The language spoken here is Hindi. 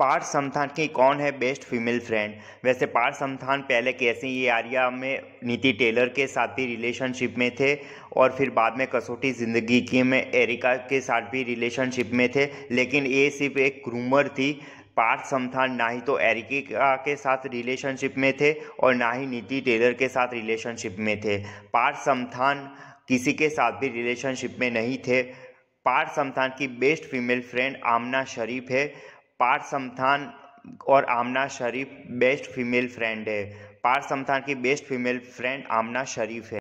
पार्थ समथान की कौन है बेस्ट फीमेल फ्रेंड वैसे पार्थ समथान पहले कैसे ये आर्या में, नीति टेलर के साथ भी रिलेशनशिप में थे और फिर बाद में कसौटी ज़िंदगी की में एरिका के साथ भी रिलेशनशिप में थे, लेकिन ये सिर्फ़ एक रूमर थी। पार्थ समथान ना ही तो एरिका के साथ रिलेशनशिप में थे और ना ही नीति टेलर के साथ रिलेशनशिप में थे। पार्थ समथान किसी के साथ भी रिलेशनशिप में नहीं थे। पार्थ समथान की best female friend Aamna Sharif है। पार्थ समथान और Aamna Sharif best female friend है। पार्थ समथान की best female friend Aamna Sharif है।